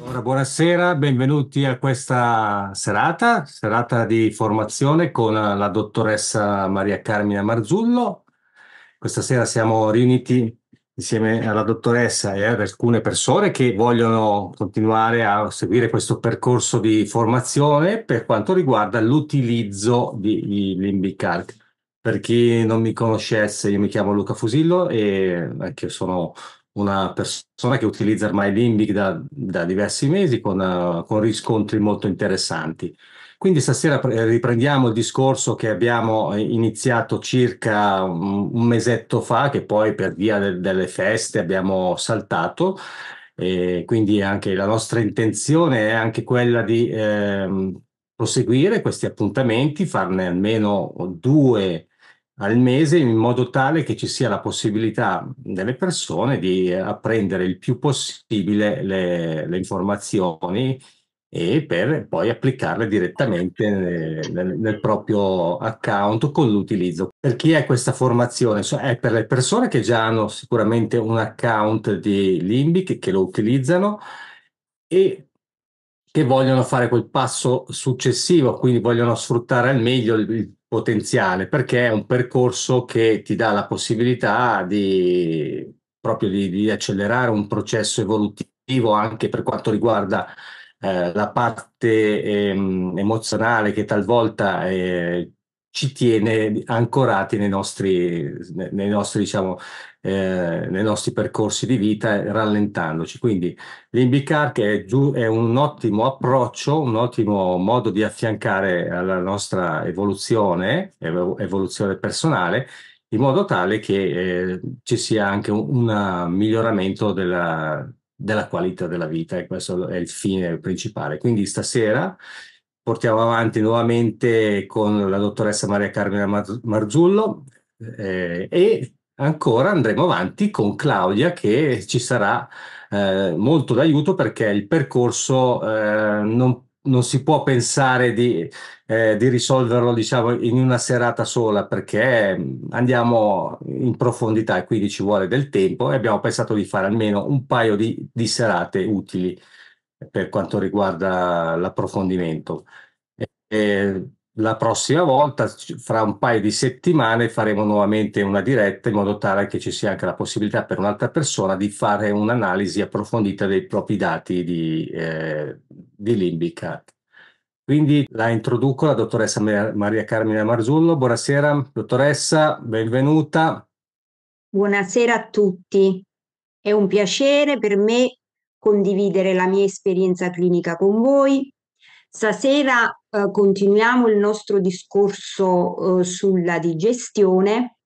Allora, buonasera, benvenuti a questa serata, serata di formazione con la dottoressa Maria Carmina Marzullo. Questa sera siamo riuniti insieme alla dottoressa e ad alcune persone che vogliono continuare a seguire questo percorso di formazione per quanto riguarda l'utilizzo di, di Limbic Per chi non mi conoscesse, io mi chiamo Luca Fusillo e anche sono una persona che utilizza ormai Limbic da, da diversi mesi con, uh, con, riscontri molto interessanti. Quindi stasera riprendiamo il discorso che abbiamo iniziato circa un, mesetto fa, che poi per via de, delle feste abbiamo saltato. E quindi anche la nostra intenzione è anche quella di eh, proseguire questi appuntamenti, farne almeno due al mese in modo tale che ci sia la possibilità delle persone di apprendere il più possibile le, le informazioni e per poi applicarle direttamente nel, nel, proprio account con l'utilizzo. Per chi è questa formazione? È per le persone che già hanno sicuramente un account di Limbic che lo utilizzano e che vogliono fare quel passo successivo, quindi vogliono sfruttare al meglio il, il potenziale, perché è un percorso che ti dà la possibilità di proprio di, di accelerare un processo evolutivo anche per quanto riguarda eh, la parte ehm, emozionale che talvolta eh, ci tiene ancorati nei nostri, nei nostri, diciamo, eh, nei nostri percorsi di vita, rallentandoci. Quindi l'Inbicar che è, è un ottimo approccio, un ottimo modo di affiancare alla nostra evoluzione, evoluzione personale, in modo tale che eh, ci sia anche un, un miglioramento della, della qualità della vita e questo è il fine principale. Quindi stasera portiamo avanti nuovamente con la dottoressa Maria Carmina Marzullo eh, e ancora andremo avanti con Claudia che ci sarà eh, molto d'aiuto perché il percorso eh, non non si può pensare di, eh, di, risolverlo diciamo in una serata sola perché andiamo in profondità e quindi ci vuole del tempo e abbiamo pensato di fare almeno un paio di, di serate utili per quanto riguarda l'approfondimento. E, la prossima volta, fra un paio di settimane, faremo nuovamente una diretta in modo tale che ci sia anche la possibilità per un'altra persona di fare un'analisi approfondita dei propri dati di, eh, di Limbic. Quindi la introduco la dottoressa Maria Carmina Marzullo. Buonasera, dottoressa, benvenuta. Buonasera a tutti. È un piacere per me condividere la mia esperienza clinica con voi Stasera eh, continuiamo il nostro discorso eh, sulla digestione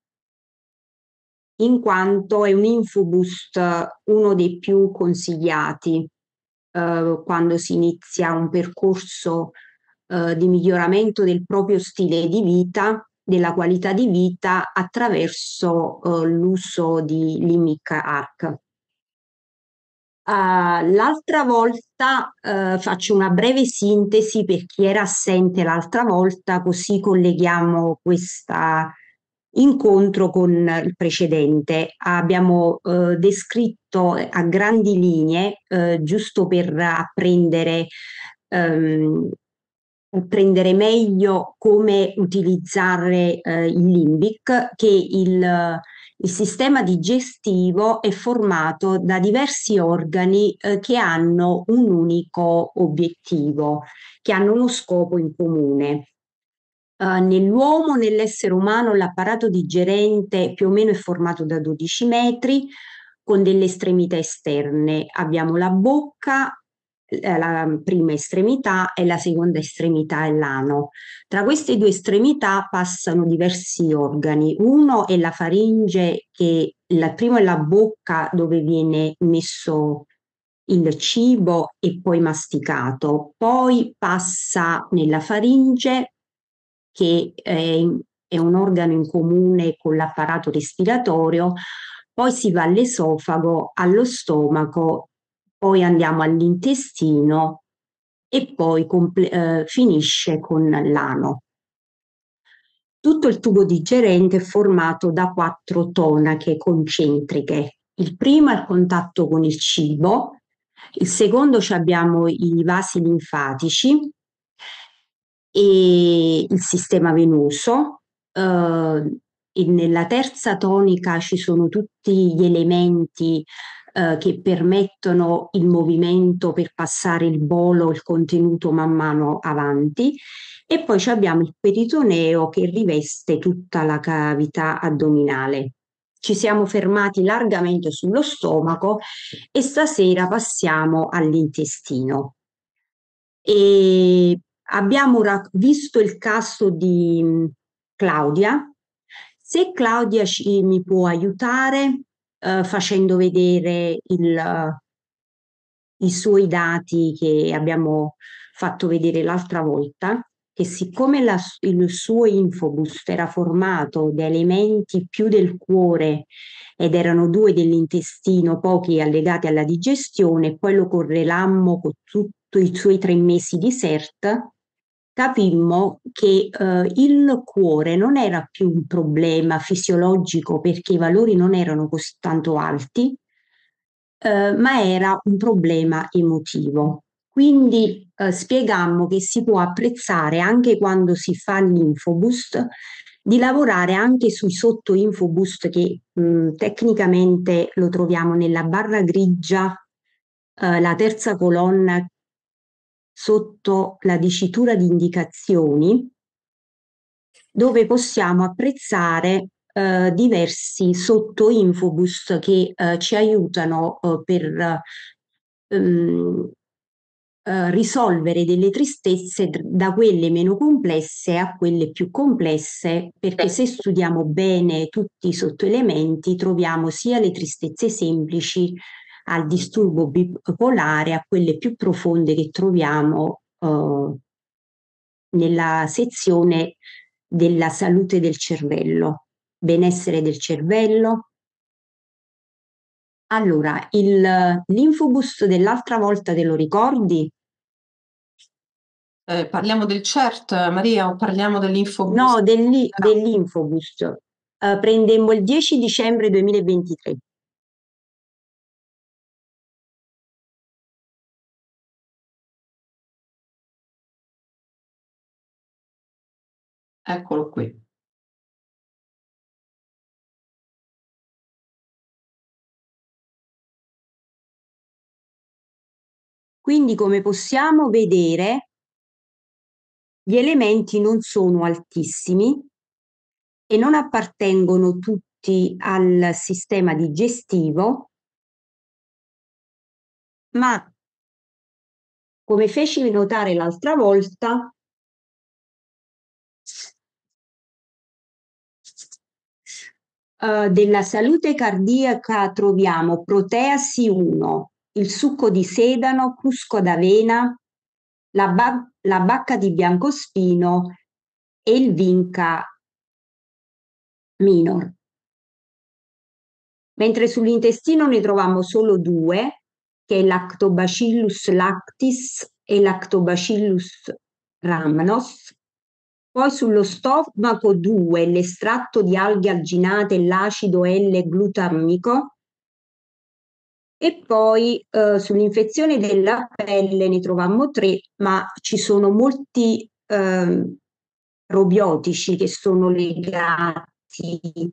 in quanto è un infoboost uno dei più consigliati eh, quando si inizia un percorso eh, di miglioramento del proprio stile di vita, della qualità di vita attraverso eh, l'uso di Limic Arc. Uh, l'altra volta uh, faccio una breve sintesi per chi era assente l'altra volta, così colleghiamo questo incontro con il precedente. Abbiamo uh, descritto a grandi linee, giusto per apprendere, um, apprendere meglio come utilizzare il Limbic, che il il sistema digestivo è formato da diversi organi eh, che hanno un unico obiettivo, che hanno uno scopo in comune. Uh, nell'uomo, nell'essere umano, l'apparato digerente più o meno è formato da 12 metri con delle estremità esterne. Abbiamo la bocca, la prima estremità e la seconda estremità è l'ano. Tra queste due estremità passano diversi organi. Uno è la faringe, che il primo è la bocca dove viene messo il cibo e poi masticato. Poi passa nella faringe, che è, è un organo in comune con l'apparato respiratorio. Poi si va all'esofago, allo stomaco poi andiamo all'intestino e poi eh, finisce con l'ano. Tutto il tubo digerente è formato da quattro tonache concentriche. Il primo è il contatto con il cibo, il secondo abbiamo i vasi linfatici e il sistema venoso. Eh, nella terza tonica ci sono tutti gli elementi eh, che permettono il movimento per passare il bolo, il contenuto man mano avanti e poi abbiamo il peritoneo che riveste tutta la cavità addominale. Ci siamo fermati largamente sullo stomaco e stasera passiamo all'intestino. E abbiamo visto il caso di Claudia. Se Claudia ci, mi può aiutare eh, facendo vedere il, i suoi dati che abbiamo fatto vedere l'altra volta, che siccome la, il suo infoboost era formato da elementi più del cuore ed erano due dell'intestino, pochi allegati alla digestione, poi lo correlammo con tutti i suoi tre mesi di CERT, capimmo che eh, il cuore non era più un problema fisiologico perché i valori non erano così tanto alti, eh, ma era un problema emotivo. Quindi eh, spiegammo che si può apprezzare anche quando si fa l'infoboost di lavorare anche sui sotto infoboost che mh, tecnicamente lo troviamo nella barra grigia, eh, la terza colonna sotto la dicitura di indicazioni, dove possiamo apprezzare eh, diversi sotto infoboost che eh, ci aiutano eh, per ehm, eh, risolvere delle tristezze da quelle meno complesse a quelle più complesse, perché se studiamo bene tutti i sottoelementi troviamo sia le tristezze semplici al disturbo bipolare, a quelle più profonde che troviamo uh, nella sezione della salute del cervello, benessere del cervello. Allora, il, l'infobus dell'altra volta te lo ricordi? Eh, parliamo del CERT, Maria, o parliamo dell'Infobus? No, dell'i- no. dell'Infobus. Uh, prendemmo il 10 dicembre 2023. Eccolo qui. Quindi come possiamo vedere gli elementi non sono altissimi e non appartengono tutti al sistema digestivo, ma come feci notare l'altra volta, Uh, della salute cardiaca troviamo proteasi 1, il succo di sedano, cusco d'avena, la, ba- la bacca di biancospino e il vinca minor. Mentre sull'intestino ne troviamo solo due, che è Lactobacillus lactis e Lactobacillus rhamnos. Poi sullo stomaco 2, l'estratto di alghe alginate e l'acido L-glutamico e poi eh, sull'infezione della pelle ne trovammo tre, ma ci sono molti eh, probiotici che sono legati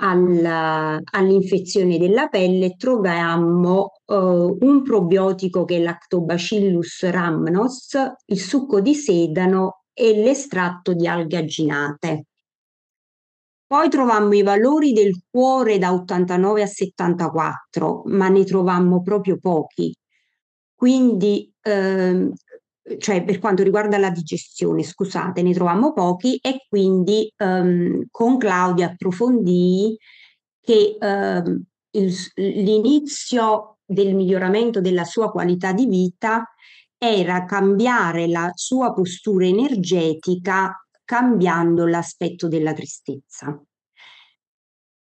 alla, all'infezione della pelle. Troviamo eh, un probiotico che è Lactobacillus rhamnos, il succo di sedano e l'estratto di alghe aginate. Poi trovammo i valori del cuore da 89 a 74, ma ne trovammo proprio pochi. Quindi, ehm, cioè per quanto riguarda la digestione, scusate, ne trovammo pochi e quindi ehm, con Claudia approfondii che ehm, l'inizio del miglioramento della sua qualità di vita era cambiare la sua postura energetica cambiando l'aspetto della tristezza.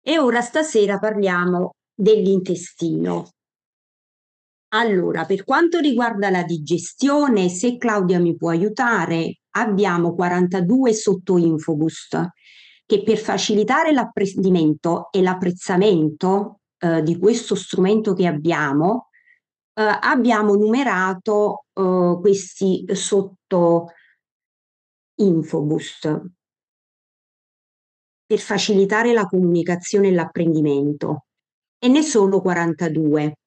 E ora stasera parliamo dell'intestino. Allora, per quanto riguarda la digestione, se Claudia mi può aiutare, abbiamo 42 sotto Infobust che per facilitare l'apprendimento e l'apprezzamento eh, di questo strumento che abbiamo, eh, abbiamo numerato eh, questi sotto Infobust per facilitare la comunicazione e l'apprendimento e ne sono 42.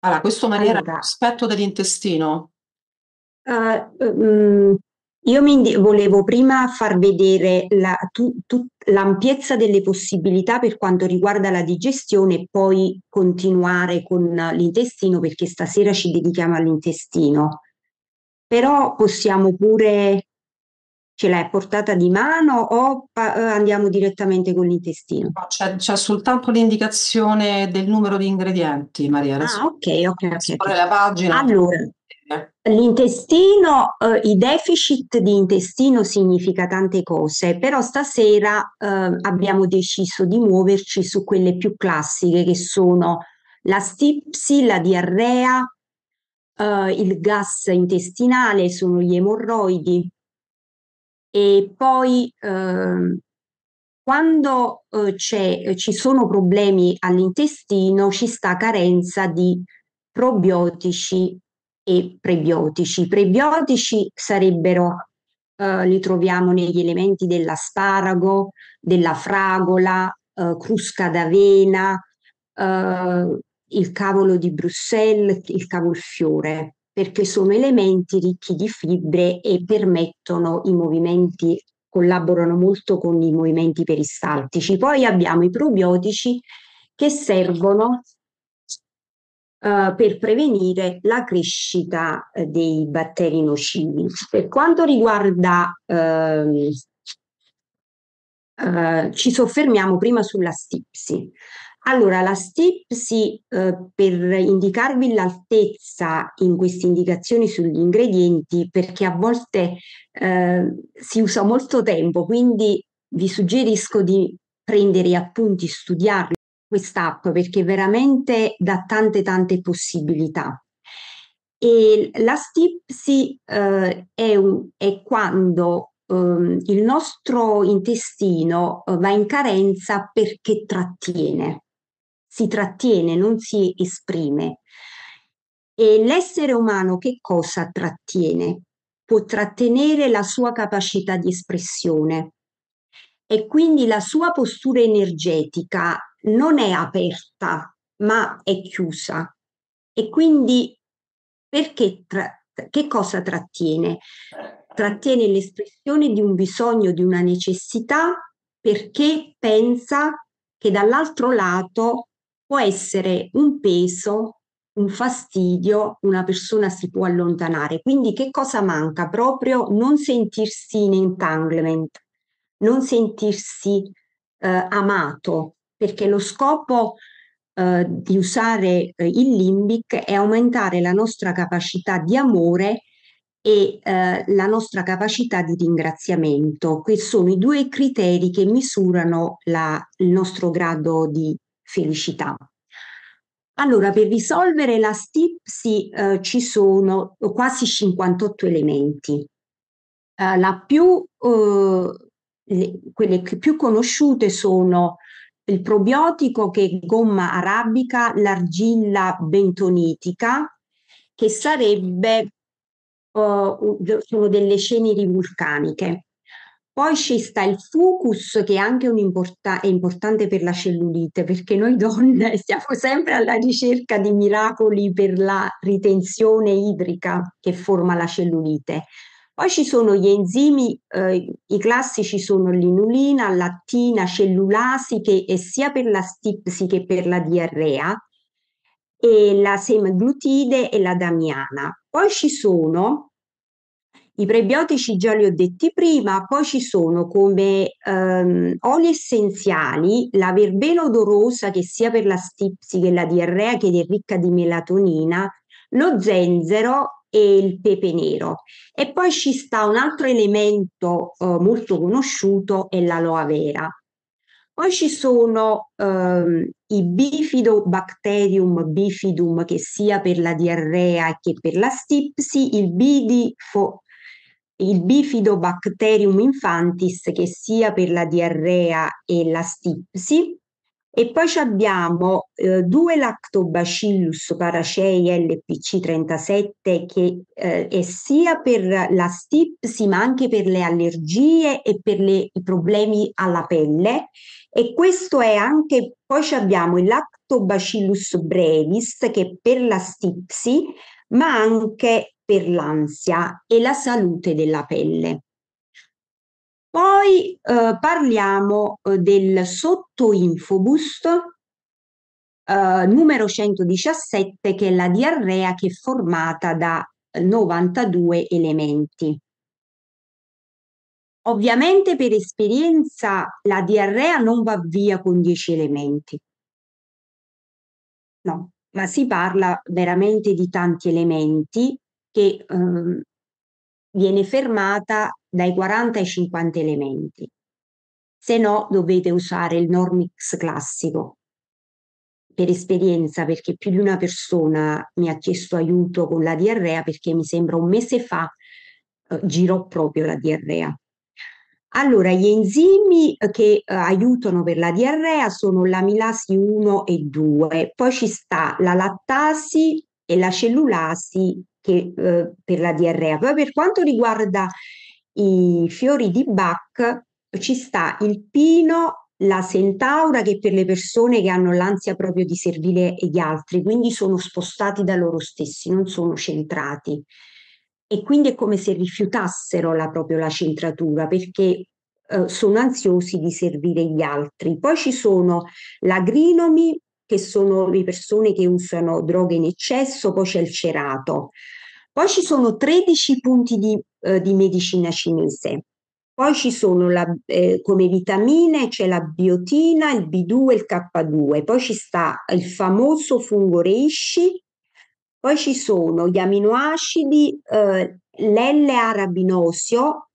Allora, questo maniera allora, l'aspetto dell'intestino? Uh, um, io mi volevo prima far vedere la, tu, tu, l'ampiezza delle possibilità per quanto riguarda la digestione e poi continuare con l'intestino perché stasera ci dedichiamo all'intestino. Però possiamo pure, ce l'hai portata di mano o pa- eh, andiamo direttamente con l'intestino? No, c'è, c'è, soltanto l'indicazione del numero di ingredienti, Maria. Adesso ah, ok, ok, ok. okay. La pagina. Allora, L'intestino, eh, i deficit di intestino significa tante cose, però stasera eh, abbiamo deciso di muoverci su quelle più classiche che sono la stipsi, la diarrea, eh, il gas intestinale, sono gli emorroidi. E poi ehm, quando eh, ci sono problemi all'intestino ci sta carenza di probiotici e prebiotici. I prebiotici sarebbero, eh, li troviamo negli elementi dell'asparago, della fragola, eh, crusca d'avena, eh, il cavolo di Bruxelles, il cavolfiore, perché sono elementi ricchi di fibre e permettono i movimenti, collaborano molto con i movimenti peristaltici. Poi abbiamo i probiotici che servono uh, per prevenire la crescita uh, dei batteri nocivi. Per quanto riguarda, uh, ci soffermiamo prima sulla stipsi. Allora, la stipsi, per indicarvi l'altezza in queste indicazioni sugli ingredienti, perché a volte si usa molto tempo, quindi vi suggerisco di prendere appunti, studiarli quest'app perché veramente dà tante tante possibilità. E la stipsi eh, è, un, è, quando eh, il nostro intestino eh, va in carenza perché trattiene, si trattiene, non si esprime. E l'essere umano che cosa trattiene? Può trattenere la sua capacità di espressione e quindi la sua postura energetica non è aperta, ma è chiusa. E quindi perché tra- che cosa trattiene? Trattiene l'espressione di un bisogno, di una necessità, perché pensa che dall'altro lato può essere un peso, un fastidio, una persona si può allontanare. Quindi che cosa manca? Proprio non sentirsi in entanglement, non sentirsi eh, amato, perché lo scopo eh, di usare eh, il limbic è aumentare la nostra capacità di amore e eh, la nostra capacità di ringraziamento. Questi sono i due criteri che misurano la, il nostro grado di felicità. Allora, per risolvere la stipsi eh, ci sono quasi 58 elementi. La più, uh, le, quelle più conosciute sono il probiotico che è gomma arabica, l'argilla bentonitica, che sarebbe, uh, sono delle ceneri vulcaniche. Poi ci sta il fucus che è anche un importa- è importante per la cellulite perché noi donne stiamo sempre alla ricerca di miracoli per la ritenzione idrica che forma la cellulite. Poi ci sono gli enzimi, eh, i classici sono l'inulina, lattina, cellulasi, che è sia per la stipsi che per la diarrea, e la semaglutide e la damiana. Poi ci sono i prebiotici, già li ho detti prima, poi ci sono come ehm, oli essenziali la verbena odorosa che sia per la stipsi che la diarrea che è ricca di melatonina, lo zenzero e il pepe nero. E poi ci sta un altro elemento eh, molto conosciuto, è l'aloe vera. Poi ci sono ehm, i bifidobacterium bifidum che sia per la diarrea che per la stipsi, il, bidifo, il bifidobacterium infantis che sia per la diarrea e la stipsi, e poi abbiamo eh, due Lactobacillus paracei LPC37 che eh, è sia per la stipsi ma anche per le allergie e per le, i problemi alla pelle e questo è anche, poi abbiamo il Lactobacillus brevis che è per la stipsi ma anche per l'ansia e la salute della pelle. Poi eh, parliamo eh, del sottoinfobus eh, numero 117 che è la diarrea che è formata da 92 elementi. Ovviamente per esperienza la diarrea non va via con 10 elementi. No, ma si parla veramente di tanti elementi che eh, viene fermata dai 40 ai 50 elementi. Se no dovete usare il Normix classico. Per esperienza, perché più di una persona mi ha chiesto aiuto con la diarrea perché mi sembra un mese fa eh, girò proprio la diarrea. Allora, gli enzimi che eh, aiutano per la diarrea sono l'amilasi 1 e 2, poi ci sta la lattasi e la cellulasi che, eh, per la diarrea. Poi per quanto riguarda i fiori di Bach, ci sta il pino, la centaura che per le persone che hanno l'ansia proprio di servire gli altri, quindi sono spostati da loro stessi, non sono centrati. E quindi è come se rifiutassero la, proprio la centratura perché eh, sono ansiosi di servire gli altri. Poi ci sono l'agrinomi, che sono le persone che usano droghe in eccesso, poi c'è il cerato. Poi ci sono 13 punti di, eh, di medicina cinese. Poi ci sono la, eh, come vitamine, c'è la biotina, il B2 e il K2. Poi ci sta il famoso fungo reishi. Poi ci sono gli aminoacidi, eh, L-arabinosio,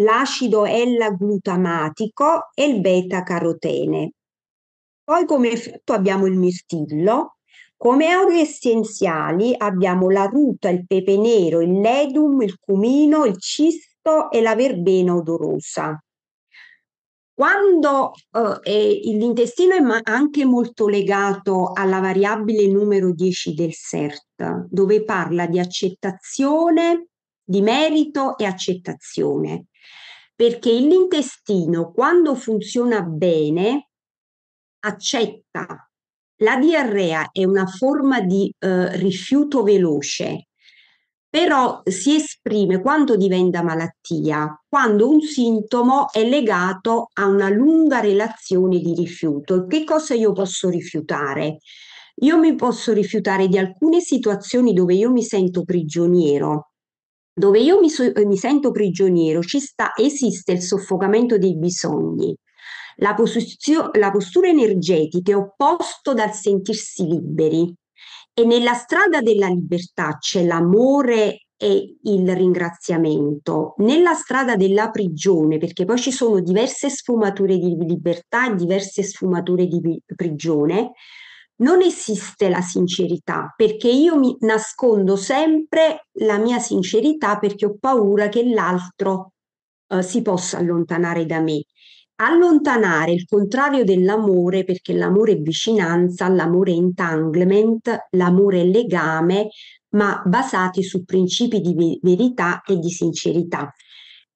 l'acido L-glutamatico e il beta-carotene. Poi come frutto abbiamo il mirtillo, come oli essenziali abbiamo la ruta, il pepe nero, il ledum, il cumino, il cisto e la verbena odorosa. Quando eh, l'intestino è anche molto legato alla variabile numero 10 del CERT, dove parla di accettazione, di merito e accettazione, perché l'intestino quando funziona bene accetta la diarrea è una forma di eh, rifiuto veloce, però si esprime quando diventa malattia, quando un sintomo è legato a una lunga relazione di rifiuto. Che cosa io posso rifiutare? Io mi posso rifiutare di alcune situazioni dove io mi sento prigioniero. Dove io mi, so, mi sento prigioniero sta, esiste il soffocamento dei bisogni la, posizio- la postura energetica è opposto dal sentirsi liberi e nella strada della libertà c'è l'amore e il ringraziamento. Nella strada della prigione, perché poi ci sono diverse sfumature di libertà e diverse sfumature di prigione, non esiste la sincerità, perché io mi nascondo sempre la mia sincerità perché ho paura che l'altro eh, si possa allontanare da me allontanare il contrario dell'amore, perché l'amore è vicinanza, l'amore è entanglement, l'amore è legame, ma basati su principi di verità e di sincerità.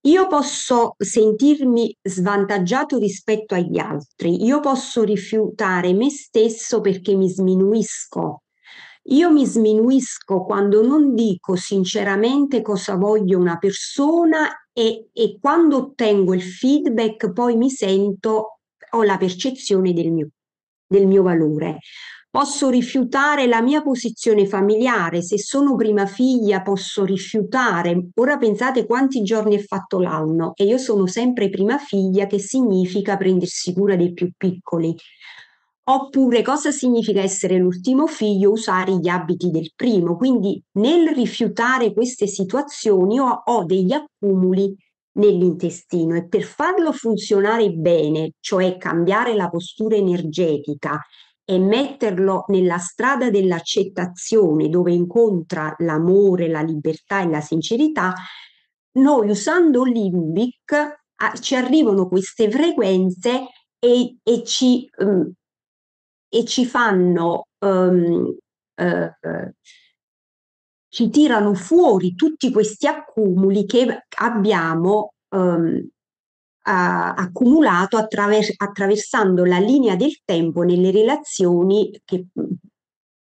Io posso sentirmi svantaggiato rispetto agli altri, io posso rifiutare me stesso perché mi sminuisco. Io mi sminuisco quando non dico sinceramente cosa voglio una persona e, e quando ottengo il feedback poi mi sento, ho la percezione del mio, del mio valore. Posso rifiutare la mia posizione familiare, se sono prima figlia posso rifiutare. Ora pensate quanti giorni è fatto l'anno e io sono sempre prima figlia, che significa prendersi cura dei più piccoli. Oppure cosa significa essere l'ultimo figlio? Usare gli abiti del primo. Quindi nel rifiutare queste situazioni ho, ho degli accumuli nell'intestino e per farlo funzionare bene, cioè cambiare la postura energetica e metterlo nella strada dell'accettazione dove incontra l'amore, la libertà e la sincerità, noi usando Limbic a, ci arrivano queste frequenze e, e, ci, um, e ci fanno um, uh, ci tirano fuori tutti questi accumuli che abbiamo um, a, accumulato attraver- attraversando la linea del tempo nelle relazioni che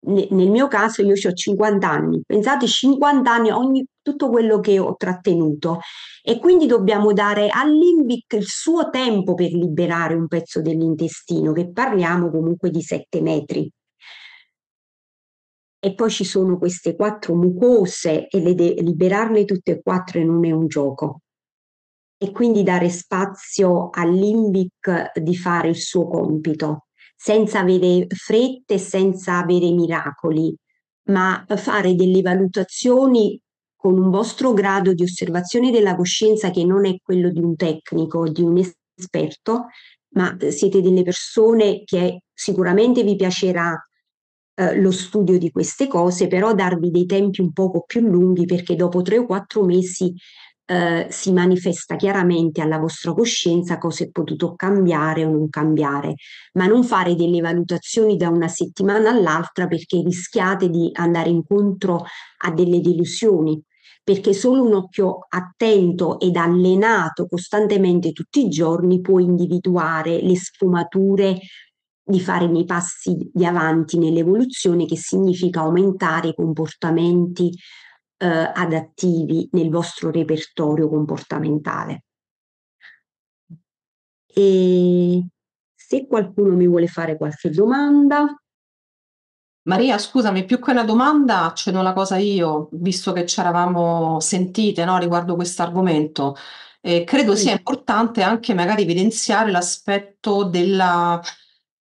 nel mio caso io ho 50 anni, pensate 50 anni ogni, tutto quello che ho trattenuto. E quindi dobbiamo dare all'Imbic il suo tempo per liberare un pezzo dell'intestino, che parliamo comunque di 7 metri. E poi ci sono queste quattro mucose e liberarle tutte e quattro non è un gioco. E quindi dare spazio all'Imbic di fare il suo compito, senza avere frette, senza avere miracoli, ma fare delle valutazioni con un vostro grado di osservazione della coscienza che non è quello di un tecnico, di un esperto, ma siete delle persone che sicuramente vi piacerà eh, lo studio di queste cose, però darvi dei tempi un poco più lunghi perché dopo tre o quattro mesi eh, si manifesta chiaramente alla vostra coscienza cosa è potuto cambiare o non cambiare, ma non fare delle valutazioni da una settimana all'altra perché rischiate di andare incontro a delle delusioni. Perché solo un occhio attento ed allenato costantemente tutti i giorni può individuare le sfumature di fare nei passi di avanti nell'evoluzione, che significa aumentare i comportamenti eh, adattivi nel vostro repertorio comportamentale. E se qualcuno mi vuole fare qualche domanda. Maria, scusami, più che una domanda, accenno una cosa io, visto che ci eravamo sentite no, riguardo questo argomento. Eh, credo sia importante anche magari evidenziare l'aspetto della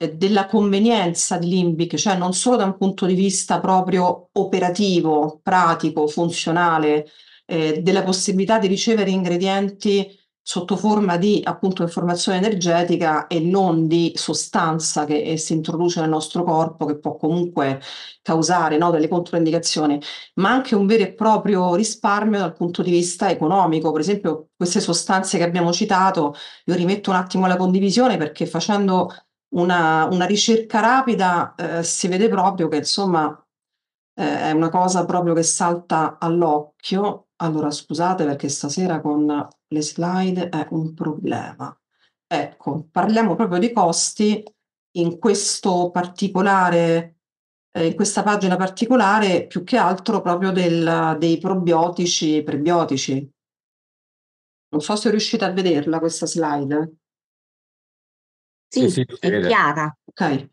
della convenienza di Limbic, cioè non solo da un punto di vista proprio operativo, pratico, funzionale, eh, della possibilità di ricevere ingredienti sotto forma di appunto informazione energetica e non di sostanza che eh, si introduce nel nostro corpo che può comunque causare no, delle controindicazioni, ma anche un vero e proprio risparmio dal punto di vista economico. Per esempio, queste sostanze che abbiamo citato, io rimetto un attimo la condivisione perché facendo una, una ricerca rapida eh, si vede proprio che insomma eh, è una cosa proprio che salta all'occhio. Allora scusate perché stasera con le slide è un problema. Ecco, parliamo proprio di costi in questo particolare, eh, in questa pagina particolare, più che altro proprio del, dei probiotici e prebiotici. Non so se riuscite a vederla questa slide. Sì, sì, sì, è chiara. Ok.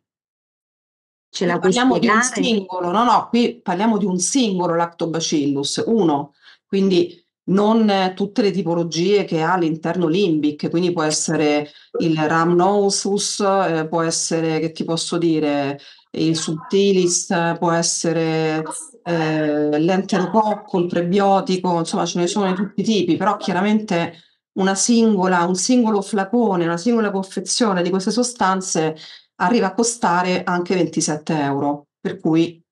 Ce la parliamo di un singolo, no, no, qui parliamo di un singolo lactobacillus, uno, quindi non tutte le tipologie che ha all'interno limbic, quindi può essere il rhamnosus, eh, può essere, che ti posso dire, il subtilis, può essere eh, l'enterococco, il prebiotico, insomma ce ne sono di tutti i tipi, però chiaramente singola, un singolo flacone, una singola confezione di queste sostanze arriva a costare anche 27 euro, per cui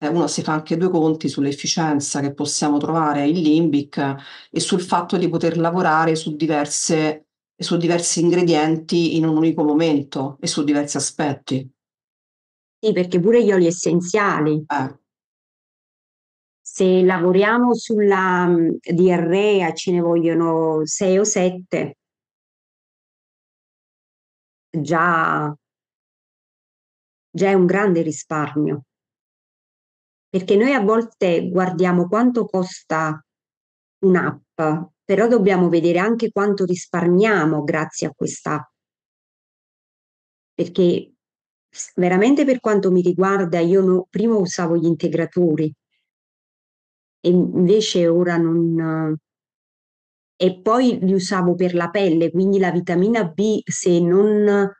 eh, uno si fa anche due conti sull'efficienza che possiamo trovare in Limbic e sul fatto di poter lavorare su, diverse, su diversi ingredienti in un unico momento e su diversi aspetti. Sì, perché pure gli oli essenziali. Eh se lavoriamo sulla mm, diarrea ce ne vogliono sei o sette, già, già è un grande risparmio. Perché noi a volte guardiamo quanto costa un'app, però dobbiamo vedere anche quanto risparmiamo grazie a quest'app. Perché veramente per quanto mi riguarda, io no, prima usavo gli integratori, e invece ora non... E poi li usavo per la pelle, quindi la vitamina B, se non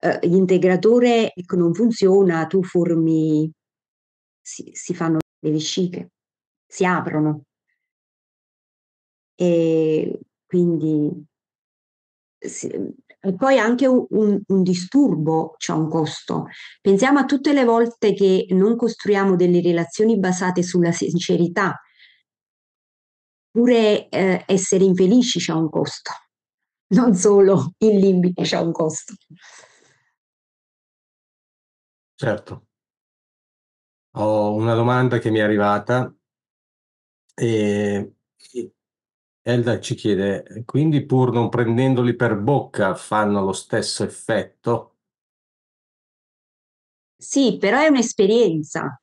eh, l'integratore non funziona, tu formi, si, si fanno le vesciche, si aprono. e quindi e poi anche un, un, disturbo ha un costo. Pensiamo a tutte le volte che non costruiamo delle relazioni basate sulla sincerità, pure eh, essere infelici ha un costo, non solo il limite ha un costo. Certo. Ho una domanda che mi è arrivata e Elda ci chiede, quindi pur non prendendoli per bocca fanno lo stesso effetto? Sì, però è un'esperienza.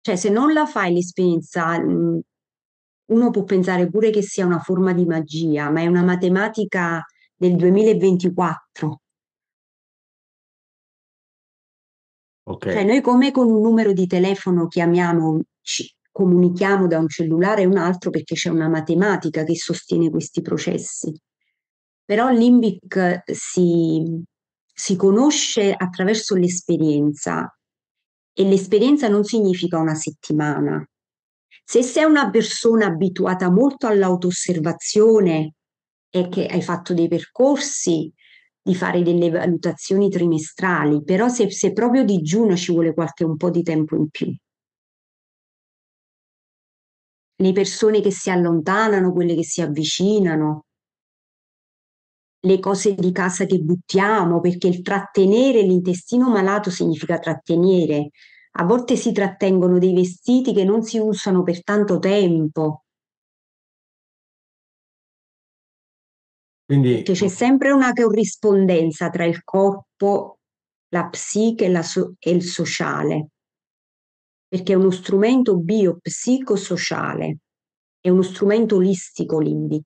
Cioè, se non la fai l'esperienza, uno può pensare pure che sia una forma di magia, ma è una matematica del 2024. Ok. Cioè, noi come con un numero di telefono chiamiamo, comunichiamo da un cellulare a un altro perché c'è una matematica che sostiene questi processi. Però l'IMBIC si, si conosce attraverso l'esperienza e l'esperienza non significa una settimana. Se sei una persona abituata molto all'autosservazione e che hai fatto dei percorsi, di fare delle valutazioni trimestrali, però se, se proprio digiuno ci vuole qualche un po' di tempo in più. Le persone che si allontanano, quelle che si avvicinano, le cose di casa che buttiamo, perché il trattenere l'intestino malato significa trattenere. A volte si trattengono dei vestiti che non si usano per tanto tempo. Quindi Perché c'è sempre una corrispondenza tra il corpo, la psiche e, la so- e il sociale. Perché è uno strumento biopsicosociale, è uno strumento olistico limbic.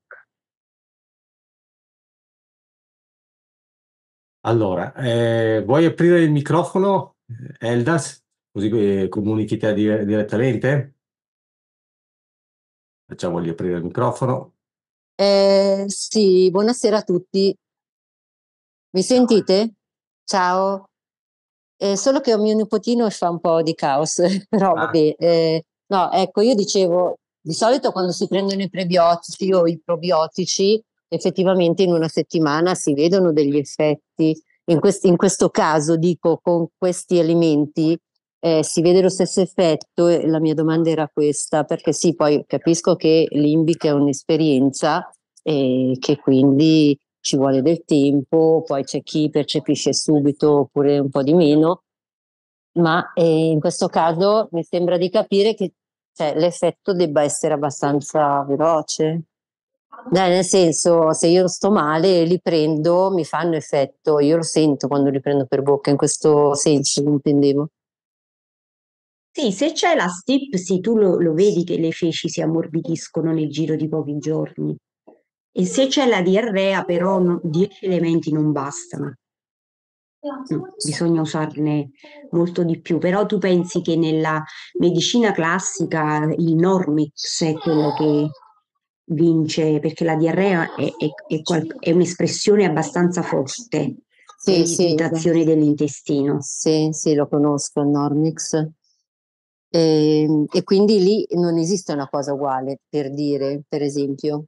Allora, eh, vuoi aprire il microfono, Eldas, così eh, comunichi te di- direttamente? Facciamogli aprire il microfono. Eh, sì, buonasera a tutti. Mi sentite? Ciao. Eh, solo che ho mio nipotino e fa un po' di caos, però Ah. vabbè. eh, no, ecco, io dicevo, di solito quando si prendono i prebiotici o i probiotici, effettivamente in una settimana si vedono degli effetti. In, questi- in questo caso, dico, con questi alimenti eh, si vede lo stesso effetto e la mia domanda era questa, perché sì, poi capisco che l'IMBIC è un'esperienza e che quindi ci vuole del tempo, poi c'è chi percepisce subito oppure un po' di meno, ma eh, in questo caso mi sembra di capire che cioè, l'effetto debba essere abbastanza veloce. Dai, nel senso, se io sto male, li prendo, mi fanno effetto, io lo sento quando li prendo per bocca, in questo senso intendevo. Sì, se c'è la STIP, sì, tu lo, lo vedi che le feci si ammorbidiscono nel giro di pochi giorni. E se c'è la diarrea, però, no- 10 elementi non bastano. Mm, Bisogna usarne molto di più. Però tu pensi che nella medicina classica il Normix è quello che vince, perché la diarrea è, è- è qual- è un'espressione abbastanza forte Sì, sì, dell'intestino. sì, sì, lo conosco, il Normix. E, e quindi lì non esiste una cosa uguale, per dire, per esempio.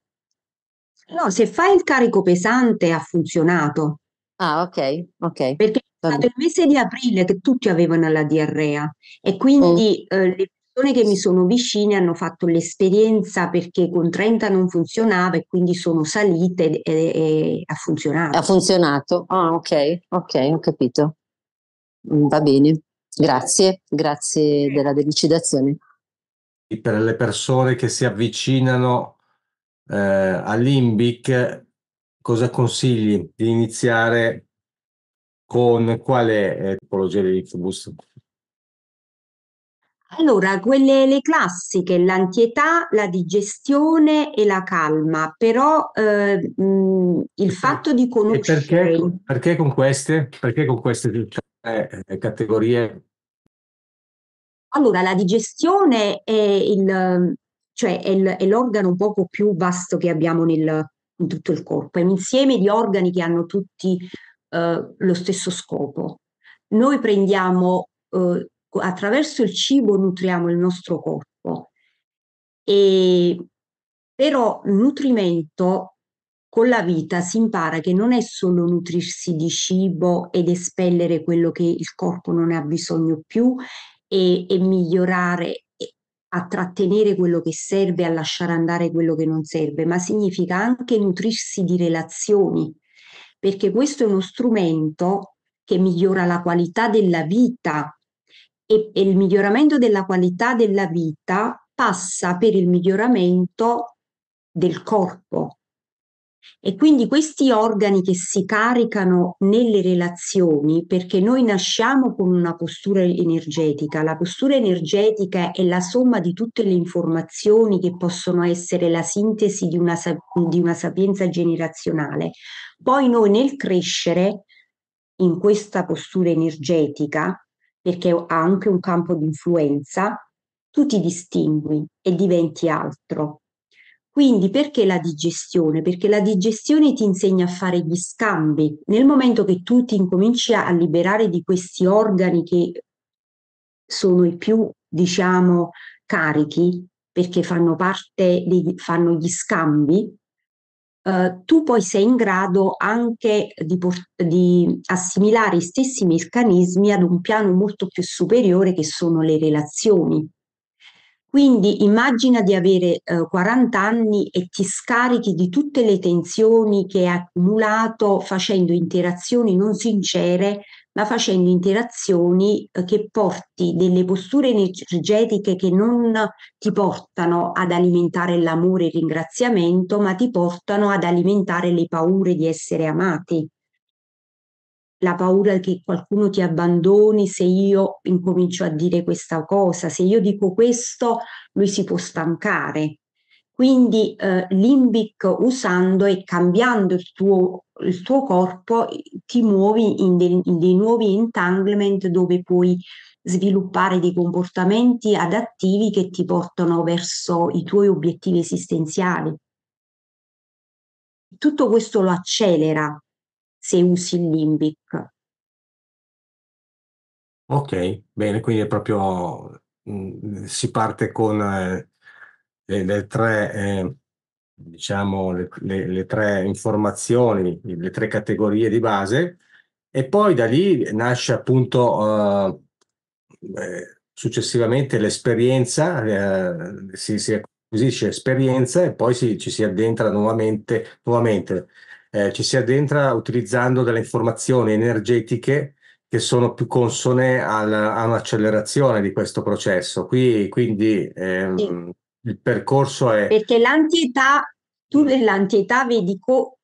No, se fai il carico pesante ha funzionato, Ah, ok, ok. perché è stato il mese di aprile che tutti avevano la diarrea e quindi eh, le persone che mi sono vicine hanno fatto l'esperienza perché con 30 non funzionava e quindi sono salite e, e- e ha funzionato. Ha funzionato? Ah, ok, ok, ho capito. Mm, Va bene, grazie, grazie della delucidazione. Per le persone che si avvicinano eh, all'IMBIC, cosa consigli di iniziare con quale eh, tipologia di Ictibus? Allora, quelle le classiche, l'antietà, la digestione e la calma, però eh, mh, il fatto di conoscere perché, perché con queste? Perché con queste eh, categorie? Allora, la digestione è il, cioè è l'organo poco più vasto che abbiamo nel- in tutto il corpo, è un insieme di organi che hanno tutti eh, lo stesso scopo. Noi prendiamo, eh, attraverso il cibo nutriamo il nostro corpo e Però nutrimento con la vita si impara che non è solo nutrirsi di cibo ed espellere quello che il corpo non ha bisogno più e, e migliorare a trattenere quello che serve, a lasciare andare quello che non serve, ma significa anche nutrirsi di relazioni, perché questo è uno strumento che migliora la qualità della vita e, e il miglioramento della qualità della vita passa per il miglioramento del corpo. E quindi questi organi che si caricano nelle relazioni, perché noi nasciamo con una postura energetica, la postura energetica è la somma di tutte le informazioni che possono essere la sintesi di una, di una sapienza generazionale. Poi noi nel crescere in questa postura energetica, perché ha anche un campo di influenza, tu ti distingui e diventi altro. Quindi perché la digestione? Perché la digestione ti insegna a fare gli scambi. Nel momento che tu ti incominci a liberare di questi organi che sono i più, diciamo, carichi, perché fanno parte, di, fanno gli scambi, eh, tu poi sei in grado anche di, di assimilare i stessi meccanismi ad un piano molto più superiore che sono le relazioni. Quindi immagina di avere eh, 40 anni e ti scarichi di tutte le tensioni che hai accumulato facendo interazioni non sincere, ma facendo interazioni eh, che porti delle posture energetiche che non ti portano ad alimentare l'amore e il ringraziamento, ma ti portano ad alimentare le paure di essere amati la paura che qualcuno ti abbandoni se io incomincio a dire questa cosa, se io dico questo lui si può stancare. Quindi eh, l'imbic usando e cambiando il tuo, il tuo corpo ti muovi in, de, in dei nuovi entanglement dove puoi sviluppare dei comportamenti adattivi che ti portano verso i tuoi obiettivi esistenziali. Tutto questo lo accelera se usi il limbic. Ok, bene, quindi è proprio mh, mm, si parte con eh, le, le, tre, eh, diciamo, le, le, le, tre informazioni, le tre categorie di base, e poi da lì nasce appunto eh, successivamente l'esperienza, eh, si, si, acquisisce esperienza e poi si, ci si addentra nuovamente, nuovamente eh, ci si addentra utilizzando delle informazioni energetiche che sono più consone al, a un'accelerazione di questo processo. Qui, quindi ehm, sì. il percorso è... Perché l'antietà, tu nell'antietà vedi co-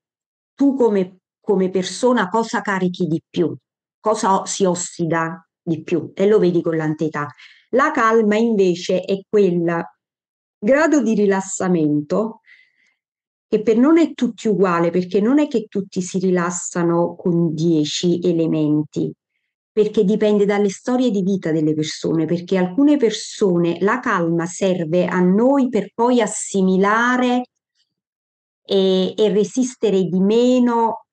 tu come, come persona cosa carichi di più, cosa si ossida di più e lo vedi con l'antietà. La calma invece è quel grado di rilassamento che per non è tutti uguale, perché non è che tutti si rilassano con dieci elementi, perché dipende dalle storie di vita delle persone, perché alcune persone la calma serve a noi per poi assimilare e, e resistere di meno,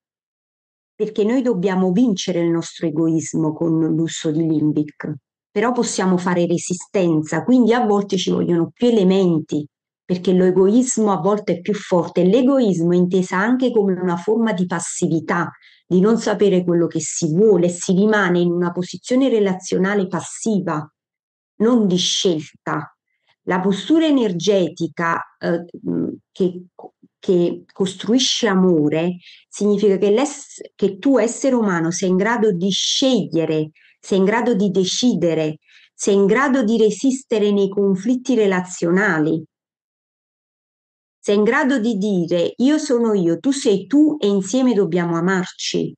perché noi dobbiamo vincere il nostro egoismo con l'uso di limbic, però possiamo fare resistenza, quindi a volte ci vogliono più elementi perché l'egoismo a volte è più forte. L'egoismo è intesa anche come una forma di passività, di non sapere quello che si vuole, si rimane in una posizione relazionale passiva, non di scelta. La postura energetica eh, che, che, costruisce amore significa che, che tu, essere umano, sei in grado di scegliere, sei in grado di decidere, sei in grado di resistere nei conflitti relazionali, sei in grado di dire io sono io, tu sei tu e insieme dobbiamo amarci,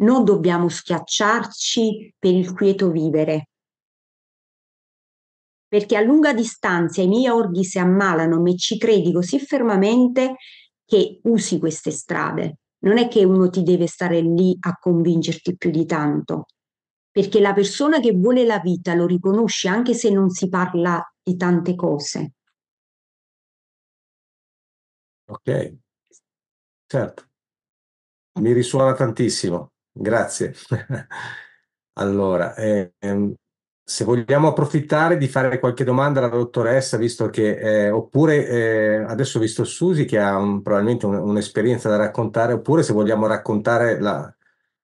non dobbiamo schiacciarci per il quieto vivere. Perché a lunga distanza i miei orghi si ammalano, ma ci credi così fermamente che usi queste strade. Non è che uno ti deve stare lì a convincerti più di tanto, perché la persona che vuole la vita lo riconosce anche se non si parla di tante cose. Ok, certo, mi risuona tantissimo, grazie. Allora, ehm, se vogliamo approfittare di fare qualche domanda alla dottoressa, visto che, eh, oppure eh, adesso ho visto Susi che ha un, probabilmente un, un'esperienza da raccontare, oppure se vogliamo raccontare la,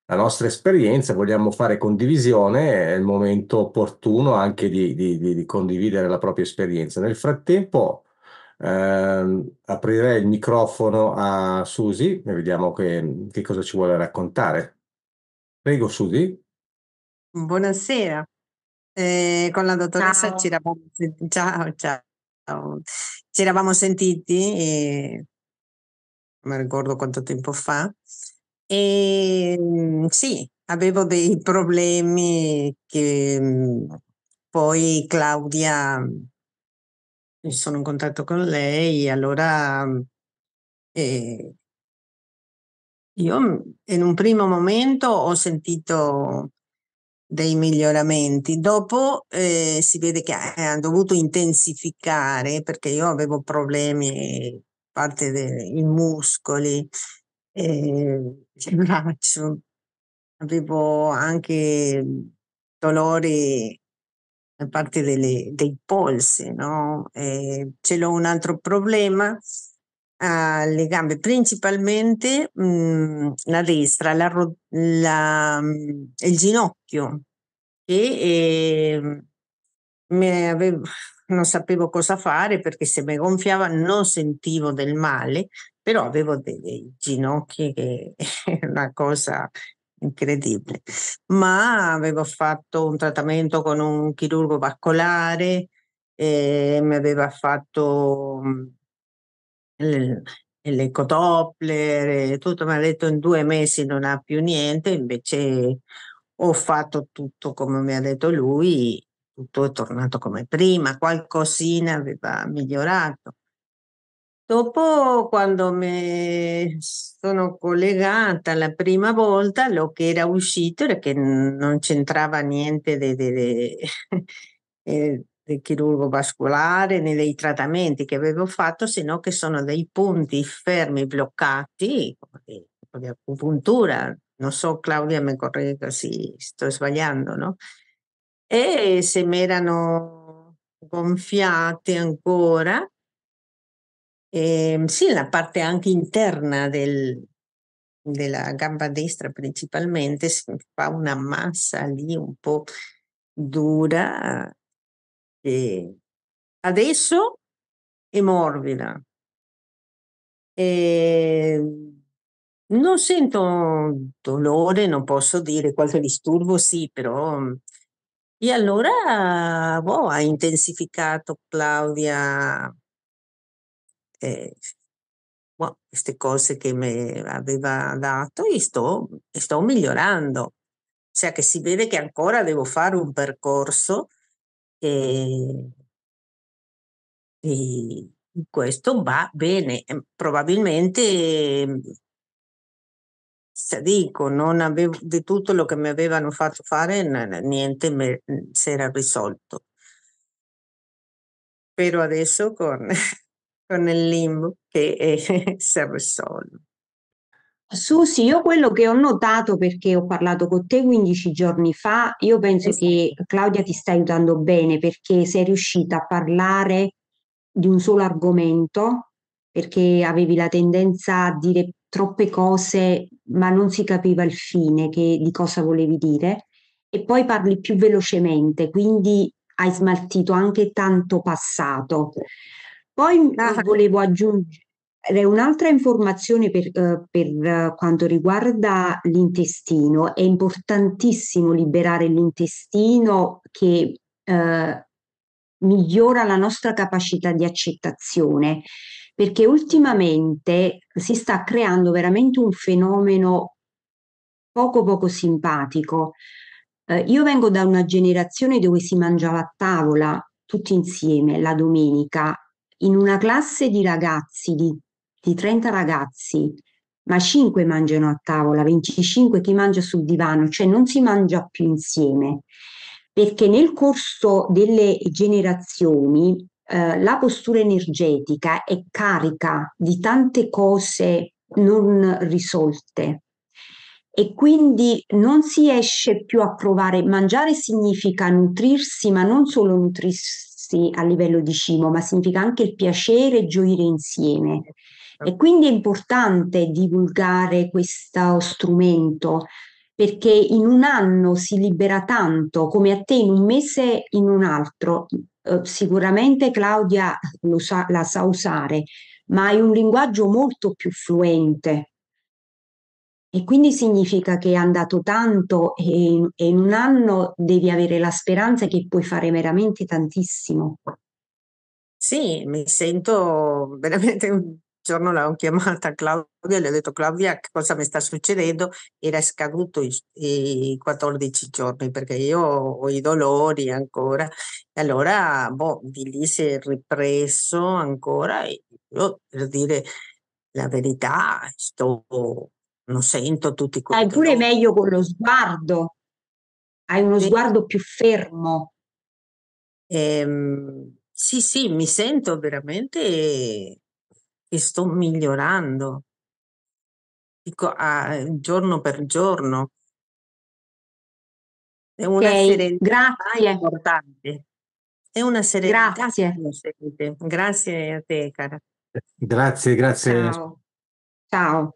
la, nostra esperienza, vogliamo fare condivisione, è il momento opportuno anche di, di, di, di condividere la propria esperienza. Nel frattempo eh, aprirei il microfono a Susi e vediamo che, che cosa ci vuole raccontare. Prego Susi. Buonasera. Eh, con la dottoressa ci eravamo, ciao, ciao. Ci eravamo sentiti, e, non mi ricordo quanto tempo fa, e mm, sì, avevo dei problemi che mm, poi Claudia, mm, sono in contatto con lei, allora eh, io in un primo momento ho sentito dei miglioramenti. Dopo eh, si vede che ha dovuto intensificare perché io avevo problemi, parte dei muscoli, eh, il braccio, avevo anche dolori a parte delle, dei polsi, no? Eh, ce l'ho un altro problema alle gambe, principalmente mh, mhmm, la destra, la, la, mhmm, il ginocchio, che eh, non sapevo cosa fare perché se mi gonfiava non sentivo del male, però avevo dei, dei ginocchi che è una cosa incredibile. Ma avevo fatto un trattamento con un chirurgo vascolare, eh, mi aveva fatto mhmm, l'ecodoppler e tutto, mi ha detto in due mesi non ha più niente, invece ho fatto tutto come mi ha detto lui, tutto è tornato come prima, qualcosina aveva migliorato. Dopo, quando mi sono collegata la prima volta, lo che era uscito era che non c'entrava niente eh, del chirurgo vascolare né dei trattamenti che avevo fatto, sino che sono dei punti fermi bloccati, di, acupuntura. Non so, Claudia mi corregga se sto sbagliando, no? E se mi erano gonfiate ancora, eh, sì, la parte anche interna del, della gamba destra principalmente fa una massa lì un po' dura e adesso è morbida. E non sento dolore, non posso dire qualche disturbo, sì, però e allora boh, ha intensificato Claudia eh, boh, queste cose che mi aveva dato e sto, sto migliorando. Cioè che si vede che ancora devo fare un percorso e, e questo va bene. Probabilmente, se dico, non avevo di tutto lo che mi avevano fatto fare, niente me, si era risolto. Però adesso con, con il limbo che eh, si è risolto. Susi, io quello che ho notato perché ho parlato con te 15 giorni fa, io penso esatto. che Claudia ti sta aiutando bene perché sei riuscita a parlare di un solo argomento, perché avevi la tendenza a dire troppe cose, ma non si capiva il fine che, di cosa volevi dire, e poi parli più velocemente, quindi hai smaltito anche tanto passato. Poi ah. volevo aggiungere Un'altra informazione per, uh, per, quanto riguarda l'intestino, è importantissimo liberare l'intestino che uh, migliora la nostra capacità di accettazione, perché ultimamente si sta creando veramente un fenomeno poco poco simpatico. Uh, io vengo da una generazione dove si mangiava a tavola tutti insieme la domenica in una classe di ragazzi di di 30 ragazzi, ma 5 mangiano a tavola, 25 chi mangia sul divano, cioè non si mangia più insieme, perché nel corso delle generazioni eh, la postura energetica è carica di tante cose non risolte e quindi non si esce più a provare. Mangiare significa nutrirsi, ma non solo nutrirsi a livello di cibo, ma significa anche il piacere e gioire insieme. E quindi è importante divulgare questo strumento perché in un anno si libera tanto, come a te in un mese in un altro. Eh, sicuramente Claudia sa, la sa usare, ma hai un linguaggio molto più fluente. E quindi significa che è andato tanto e in, e in un anno devi avere la speranza che puoi fare veramente tantissimo. Sì, mi sento veramente un giorno l'ho chiamata Claudia e le ho detto Claudia che cosa mi sta succedendo? Era scaduto i, i 14 giorni perché io ho i dolori ancora e allora boh, di lì si è ripreso ancora e io per dire la verità sto, non sento tutti quei Hai pure meglio con lo sguardo, hai uno sì. sguardo più fermo. Ehm, sì, sì, mi sento veramente che sto migliorando dico, ah, giorno per giorno. È una Ok, serenità grazie, importante. È una serenità grazie. Grazie a te, cara. Grazie, grazie. Ciao. Ciao.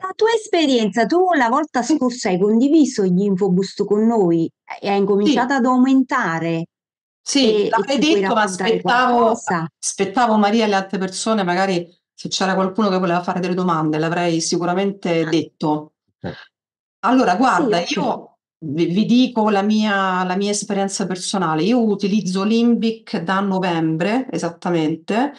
La tua esperienza, tu la volta scorsa hai condiviso gli infoboost con noi e hai Sì, incominciato ad aumentare sì, e, l'avrei detto, ma aspettavo, aspettavo Maria e le altre persone, magari se c'era qualcuno che voleva fare delle domande, l'avrei sicuramente ah. detto. Eh. Allora, guarda, Sì, io vi, vi dico la mia, la mia esperienza personale. Io utilizzo Limbic da novembre esattamente,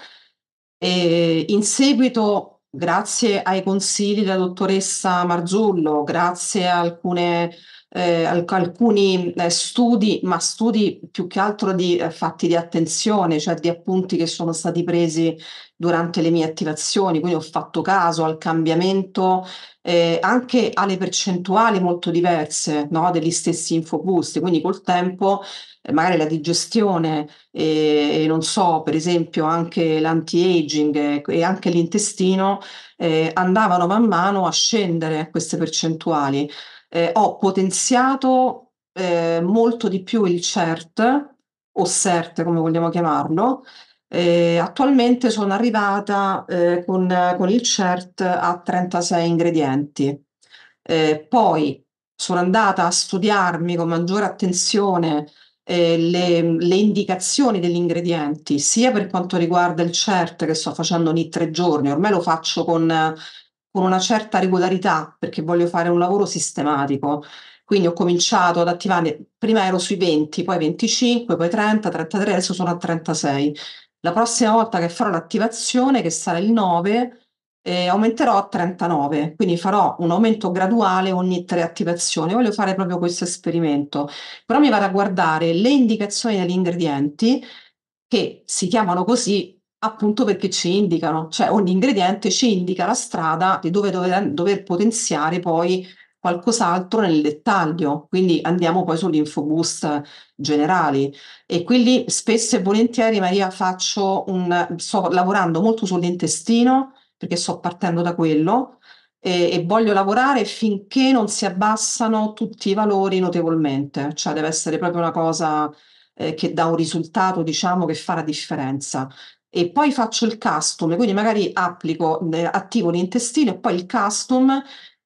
e in seguito, grazie ai consigli della dottoressa Marzullo, grazie a alcune eh, alcuni eh, studi, ma studi più che altro di eh, fatti di attenzione, cioè di appunti che sono stati presi durante le mie attivazioni, quindi ho fatto caso al cambiamento eh, anche alle percentuali molto diverse no, degli stessi infoboost, quindi col tempo magari la digestione e, e, non so, per esempio anche l'anti-aging e, e anche l'intestino eh, andavano man mano a scendere queste percentuali eh, ho potenziato eh, molto di più il CERT o CERT come vogliamo chiamarlo. Eh, attualmente sono arrivata eh, con, con, il CERT a 36 ingredienti. Eh, poi sono andata a studiarmi con maggiore attenzione eh, le, le, indicazioni degli ingredienti, sia per quanto riguarda il CERT che sto facendo ogni tre giorni, ormai lo faccio con con una certa regolarità perché voglio fare un lavoro sistematico. Quindi ho cominciato ad attivare, prima ero sui 20, poi 25, poi 30, 33, adesso sono a 36. La prossima volta che farò l'attivazione, che sarà il 9, eh, aumenterò a 39, quindi farò un aumento graduale ogni tre attivazioni. Voglio fare proprio questo esperimento, però mi vado a guardare le indicazioni degli ingredienti che si chiamano così appunto perché ci indicano, cioè ogni ingrediente ci indica la strada di dove dover, dover potenziare poi qualcos'altro nel dettaglio, quindi andiamo poi sull'infoboost generali. E quindi spesso e volentieri Maria faccio un, sto lavorando molto sull'intestino perché sto partendo da quello e, e voglio lavorare finché non si abbassano tutti i valori notevolmente, cioè deve essere proprio una cosa eh, che dà un risultato diciamo che fa la differenza. E poi faccio il custom, quindi magari applico, eh, attivo l'intestino e poi il custom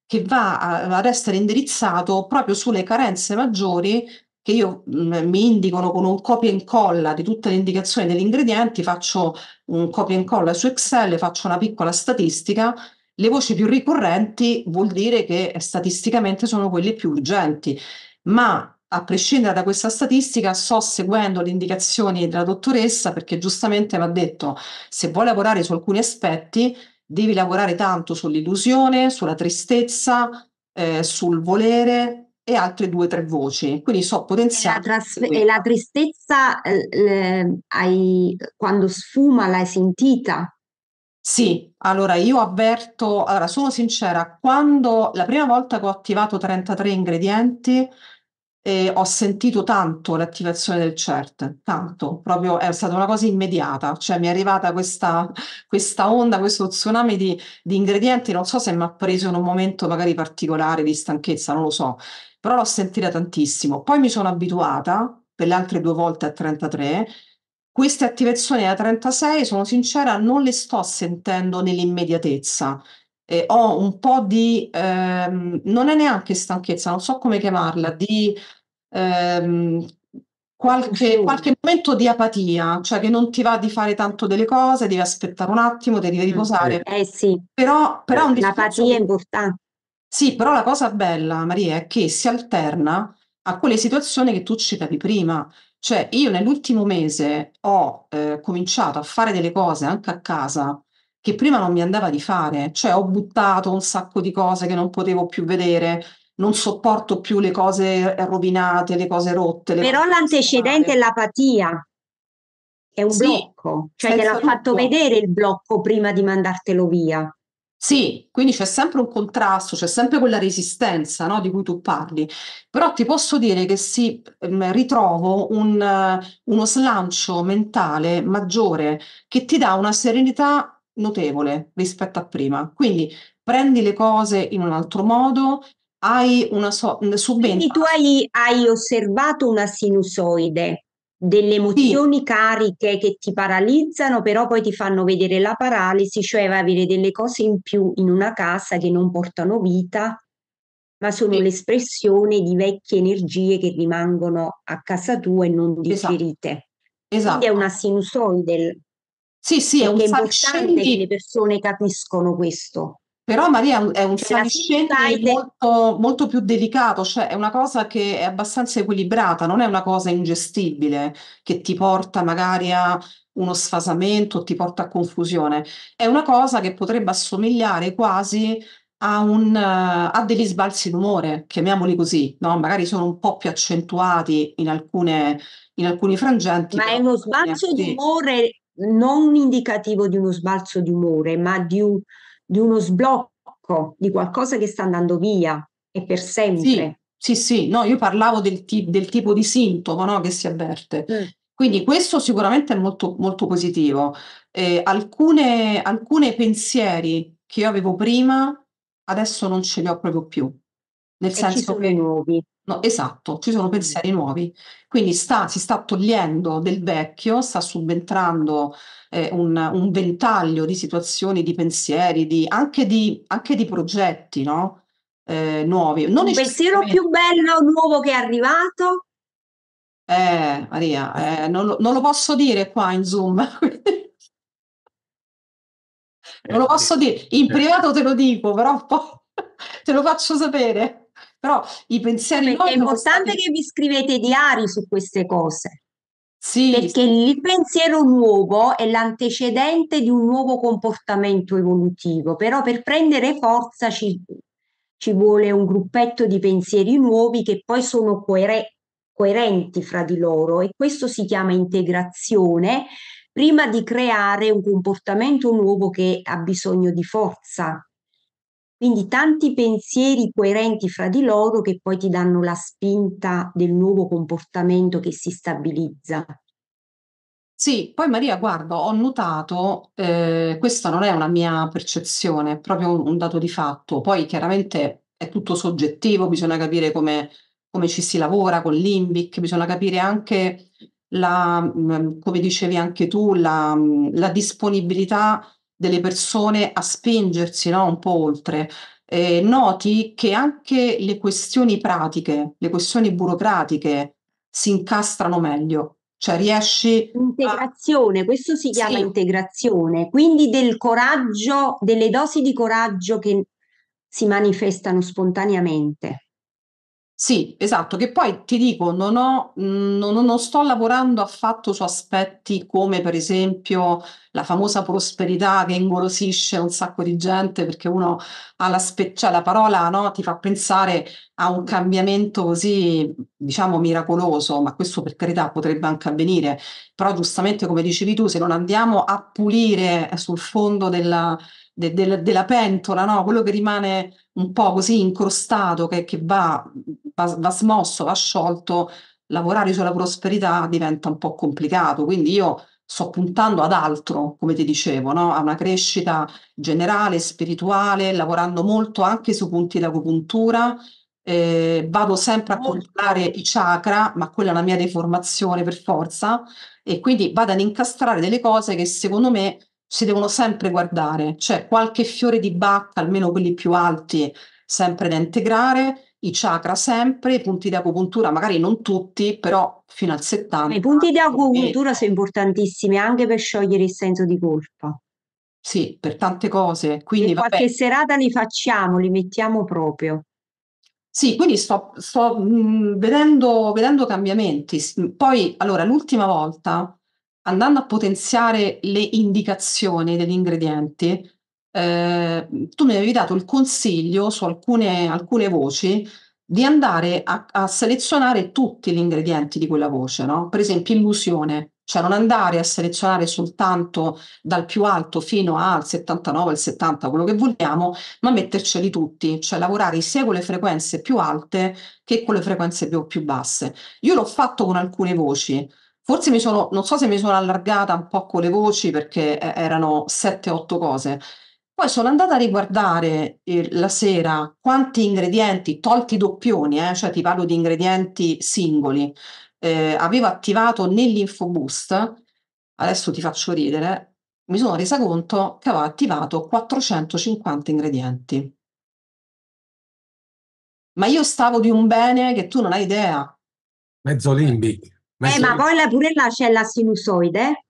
che va a, ad essere indirizzato proprio sulle carenze maggiori che io mh, mm, mi indicano con un copia e incolla di tutte le indicazioni degli ingredienti, faccio un copia e incolla su Excel, faccio una piccola statistica. Le voci più ricorrenti vuol dire che statisticamente sono quelle più urgenti, ma a prescindere da questa statistica, sto seguendo le indicazioni della dottoressa perché giustamente mi ha detto se vuoi lavorare su alcuni aspetti devi lavorare tanto sull'illusione, sulla tristezza, eh, sul volere e altre due o tre voci. Quindi so potenziare. E la, e la tristezza eh, hai, quando sfuma l'hai sentita? Sì, allora io avverto, allora sono sincera, quando la prima volta che ho attivato 33 ingredienti e ho sentito tanto l'attivazione del CERT, tanto, proprio è stata una cosa immediata, cioè mi è arrivata questa, questa onda, questo tsunami di, di ingredienti, non so se mi ha preso in un momento magari particolare di stanchezza, non lo so, però l'ho sentita tantissimo. Poi mi sono abituata per le altre due volte a 33. Queste attivazioni a 36, sono sincera, non le sto sentendo nell'immediatezza. Eh, ho un po' di, ehm, non è neanche stanchezza, non so come chiamarla, di ehm, qualche, qualche momento di apatia, cioè che non ti va di fare tanto delle cose, devi aspettare un attimo, devi riposare. Eh sì, Però, però è un discorso l'apatia è importante. Sì, però la cosa bella, Maria, è che si alterna a quelle situazioni che tu citavi prima. Cioè, io nell'ultimo mese ho eh, cominciato a fare delle cose anche a casa che prima non mi andava di fare. Cioè, ho buttato un sacco di cose che non potevo più vedere, non sopporto più le cose rovinate, le cose rotte. le Però cose l'antecedente è l'apatia, è un Sì, blocco, cioè te l'ha fatto vedere il blocco prima di mandartelo via. Sì, quindi c'è sempre un contrasto, c'è sempre quella resistenza, no, di cui tu parli, però ti posso dire che sì, ehm, ritrovo un, uno slancio mentale maggiore che ti dà una serenità notevole rispetto a prima. Quindi prendi le cose in un altro modo, hai una so- Quindi subentra. tu hai, hai osservato una sinusoide, delle emozioni cariche che ti paralizzano, però poi ti fanno vedere la paralisi, cioè vai a avere delle cose in più in una casa che non portano vita, ma sono Sì. l'espressione di vecchie energie che rimangono a casa tua e non Esatto, digerite. Quindi è esatto. una sinusoide, Sì, sì, è un perché è importante che le persone capiscono questo. Però Maria è un, Cioè saliscendi molto, molto più delicato, cioè è una cosa che è abbastanza equilibrata, non è una cosa ingestibile che ti porta magari a uno sfasamento, ti porta a confusione. È una cosa che potrebbe assomigliare quasi a, un, a degli sbalzi d'umore, chiamiamoli così, no? Magari sono un po' più accentuati in alcune, in alcuni frangenti, Ma è uno sbalzo di sì. umore non indicativo di uno sbalzo di umore, ma di, un- di uno sblocco, di qualcosa che sta andando via e per Sì, sempre. sì, sì, no, io parlavo del, ti- del tipo di sintomo, no, che si avverte. Mm. Quindi questo sicuramente è molto, molto positivo. Eh, alcune, alcune pensieri che io avevo prima, adesso non ce li ho proprio più. Nel E ci senso sono che, i nuovi. no, esatto, ci sono Mm. pensieri nuovi. Quindi sta, si sta togliendo del vecchio, sta subentrando eh, un, un ventaglio di situazioni, di pensieri, di, anche, di, anche di progetti, no? Eh, nuovi. Non Un pensiero più bello nuovo che è arrivato? Eh, Maria, eh, non, lo- non lo posso dire qua in Zoom. Non lo Eh, posso dire, in privato te lo dico, però poi te lo faccio sapere. Però i pensieri Perché è importante stati... che vi scrivete diari su queste cose, Sì, perché il pensiero nuovo è l'antecedente di un nuovo comportamento evolutivo, però per prendere forza ci, ci vuole un gruppetto di pensieri nuovi che poi sono coere- coerenti fra di loro e questo si chiama integrazione prima di creare un comportamento nuovo che ha bisogno di forza. Quindi tanti pensieri coerenti fra di loro che poi ti danno la spinta del nuovo comportamento che si stabilizza. Sì, poi Maria, guarda, ho notato, eh, questa non è una mia percezione, è proprio un, un dato di fatto. Poi chiaramente è tutto soggettivo, bisogna capire come, come ci si lavora con l'INVIC, bisogna capire anche la, mh, come dicevi anche tu, la, mh, la disponibilità delle persone a spingersi, no, un po' oltre. Eh, noti che anche le questioni pratiche, le questioni burocratiche si incastrano meglio, cioè riesci a... Integrazione, questo si chiama Sì. integrazione, quindi del coraggio, delle dosi di coraggio che si manifestano spontaneamente. Sì, esatto, che poi ti dico, non ho, mh, non, non sto lavorando affatto su aspetti come per esempio la famosa prosperità che ingolosisce un sacco di gente perché uno ha la, spe- cioè la parola no, ti fa pensare a un cambiamento così, diciamo, miracoloso, ma questo per carità potrebbe anche avvenire, però giustamente come dicevi tu, se non andiamo a pulire sul fondo della, de, de, della pentola, no? quello che rimane un po' così incrostato, che, che va, va, va smosso, va sciolto, lavorare sulla prosperità diventa un po' complicato. Quindi io sto puntando ad altro, come ti dicevo, no? a una crescita generale, spirituale, lavorando molto anche su punti d'acupuntura. Eh, vado sempre a controllare i chakra, ma quella è la mia deformazione per forza, e quindi vado ad incastrare delle cose che secondo me si devono sempre guardare, cioè qualche fiore di bacca, almeno quelli più alti, sempre da integrare, i chakra sempre, i punti di acupuntura, magari non tutti, però fino al 70. I punti di acupuntura sono importantissimi anche per sciogliere il senso di colpa. Sì, per tante cose. Quindi, qualche vabbè. serata li facciamo, li mettiamo proprio. Sì, quindi sto, sto mh, vedendo, vedendo cambiamenti. Poi, allora, l'ultima volta, andando a potenziare le indicazioni degli ingredienti, eh, tu mi avevi dato il consiglio su alcune, alcune voci di andare a, a, selezionare tutti gli ingredienti di quella voce, no? Per esempio, illusione, cioè non andare a selezionare soltanto dal più alto fino al 79, al 70, quello che vogliamo, ma metterceli tutti, cioè lavorare sia con le frequenze più alte che con le frequenze più, più basse. Io l'ho fatto con alcune voci. Forse mi sono, non so se mi sono allargata un po' con le voci perché eh, erano 7-8 cose, poi sono andata a riguardare eh, la sera quanti ingredienti, tolti doppioni, eh, cioè ti parlo di ingredienti singoli, eh, avevo attivato nell'InfoBoost, adesso ti faccio ridere, mi sono resa conto che avevo attivato 450 ingredienti. Ma io stavo di un bene che tu non hai idea. Mezzo limbic. Mezzo eh, ma poi la, pure là c'è la sinusoide.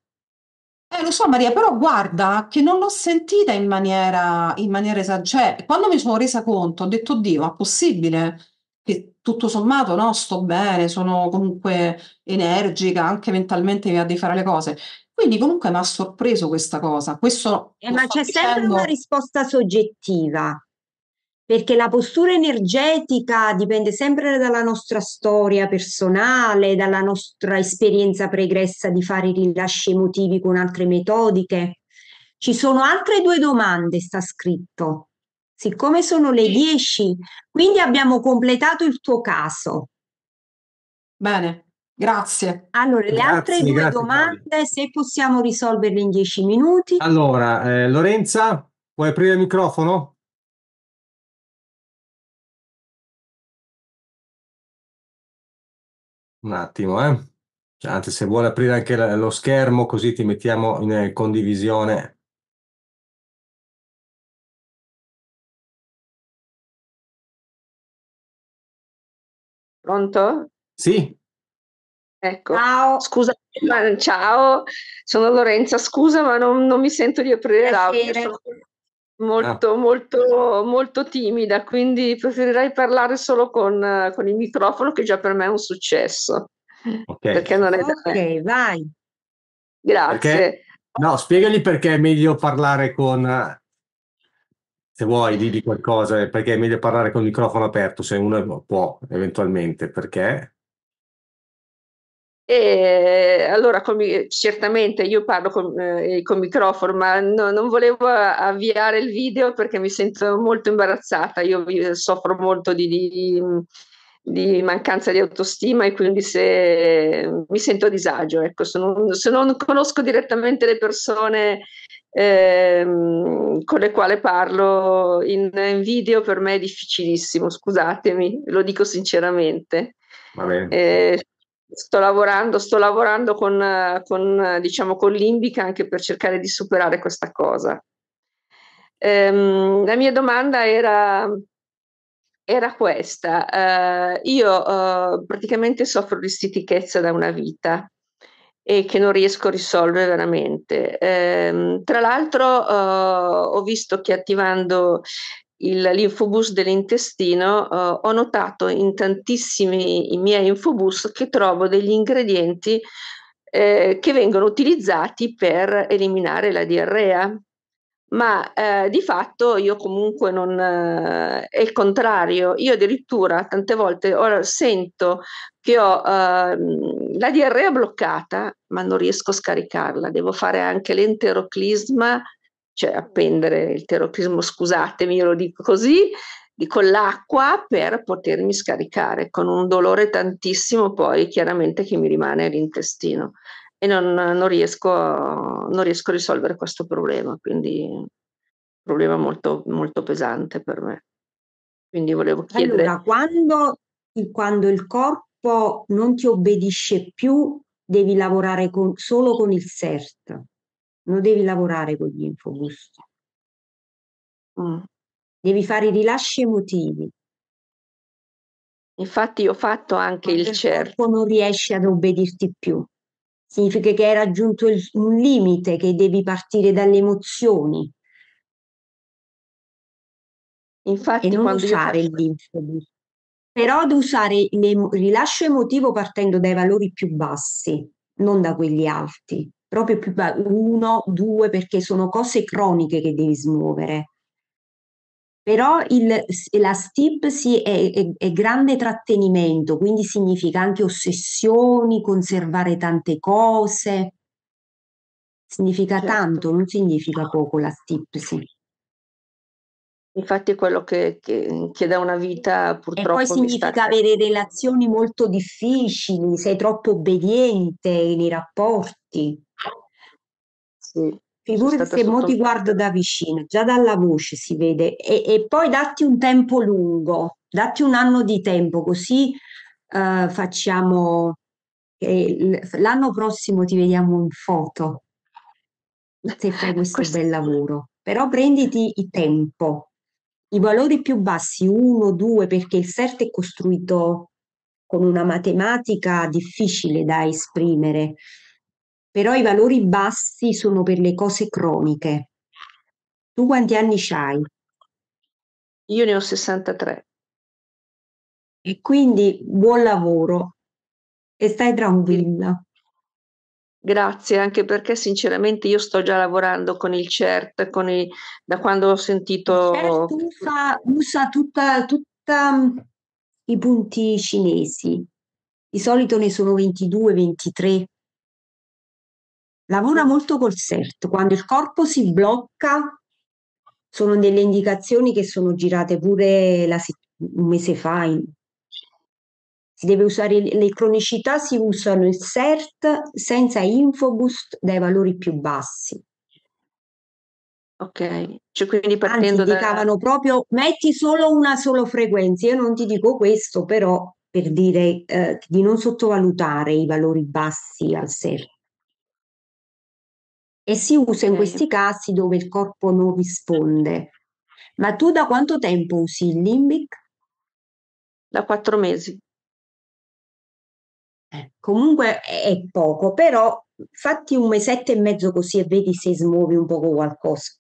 Eh, lo so Maria, però guarda che non l'ho sentita in maniera, in maniera esagerata. Cioè, quando mi sono resa conto, ho detto, Dio, ma possibile che tutto sommato, no, sto bene, sono comunque energica, anche mentalmente mi va di fare le cose. Quindi comunque mi ha sorpreso questa cosa. Questo eh, ma c'è dicendo... sempre una risposta soggettiva perché la postura energetica dipende sempre dalla nostra storia personale, dalla nostra esperienza pregressa di fare i rilasci emotivi con altre metodiche. Ci sono altre due domande, sta scritto. Siccome sono le 10, quindi abbiamo completato il tuo caso. Bene, grazie. Allora, le grazie, altre due domande, Fabio. se possiamo risolverle in 10 minuti. Allora, eh, Lorenza, puoi aprire il microfono? Un attimo, eh. Cioè, anzi, se vuole aprire anche lo schermo, così ti mettiamo in eh, condivisione. Pronto? Sì. Ecco, ciao. scusa, ciao, sono Lorenza, scusa ma non, non mi sento di aprire l'audio, sono molto, ah. molto, molto timida, quindi preferirei parlare solo con, con, il microfono, che già per me è un successo. Okay. Perché non è da me. Ok, vai. Grazie. Perché, no, spiegagli perché è meglio parlare con. Se vuoi, di qualcosa, perché è meglio parlare con il microfono aperto, se uno può eventualmente, perché e allora con, certamente io parlo con, eh, con microfono, ma no, non volevo avviare il video perché mi sento molto imbarazzata. Io soffro molto di, di, di mancanza di autostima e quindi se mi sento a disagio. Ecco, se, non, se non conosco direttamente le persone eh, con le quali parlo in, in, video, per me è difficilissimo. Scusatemi, lo dico sinceramente. Eh, sto lavorando, sto lavorando con, con, diciamo, con l'Imbica anche per cercare di superare questa cosa. Ehm, la mia domanda era, era questa. Uh, io uh, praticamente soffro di stitichezza da una vita e che non riesco a risolvere veramente. Eh, tra l'altro uh, ho visto che attivando il, l'infobus dell'intestino, eh, ho notato in tantissimi i miei infobus che trovo degli ingredienti eh, che vengono utilizzati per eliminare la diarrea. Ma eh, di fatto io comunque non eh, è il contrario, io addirittura tante volte ora sento che ho ehm, la diarrea bloccata, ma non riesco a scaricarla, devo fare anche l'enteroclisma cioè appendere il terocrismo, scusatemi, io lo dico così, con l'acqua per potermi scaricare, con un dolore tantissimo poi chiaramente che mi rimane all'intestino e non, non, riesco, non riesco a risolvere questo problema, quindi un problema molto, molto pesante per me. Quindi volevo chiedere... Allora, quando, quando il corpo non ti obbedisce più, devi lavorare con, solo con il CERT, non devi lavorare con gli infobus. Mm. Devi fare i rilasci emotivi. Infatti ho fatto anche Quando il CERT. Corpo non riesce ad obbedirti più. Significa che hai raggiunto il, un limite, che devi partire dalle emozioni. Infatti, e non usare faccio... linfobus. Però ad usare il rilascio emotivo partendo dai valori più bassi, non da quelli alti. Proprio più ba- uno, due, perché sono cose croniche che devi smuovere. Però il, la STIP sì, è, è, è, grande trattenimento, quindi significa anche ossessioni, conservare tante cose. Significa certo. tanto, non significa poco la STIP, sì. Infatti è quello che, che, che da una vita purtroppo... E poi significa sta... avere relazioni molto difficili, sei troppo obbediente nei rapporti. Sì. Figurati se mo ti guardo da vicino, già dalla voce si vede, e, e poi datti un tempo lungo, datti un anno di tempo, così uh, facciamo, eh, l'anno prossimo ti vediamo in foto, se fai questo Questo... bel lavoro. Però prenditi il tempo, i valori più bassi, 1, 2, perché il CERT è costruito con una matematica difficile da esprimere, però i valori bassi sono per le cose croniche. Tu quanti anni hai? Io ne ho 63. E quindi buon lavoro e stai tranquilla. Grazie, anche perché sinceramente io sto già lavorando con il CERT, con i, da quando ho sentito... Il CERT usa, usa tutta, tutta i punti cinesi. Di solito ne sono 22, 23. Lavora molto col CERT, quando il corpo si blocca sono delle indicazioni che sono girate pure la, un mese fa. Si deve usare le cronicità, si usano il CERT senza infoboost dai valori più bassi. Ok, cioè quindi partendo Anzi, indicavano da... proprio metti solo una sola frequenza. Io non ti dico questo, però per dire eh, di non sottovalutare i valori bassi al CERT e si usa in questi casi dove il corpo non risponde. Ma tu da quanto tempo usi il limbic? Da quattro mesi. Eh, comunque è poco, però fatti un mesetto e mezzo così e vedi se smuovi un poco qualcosa.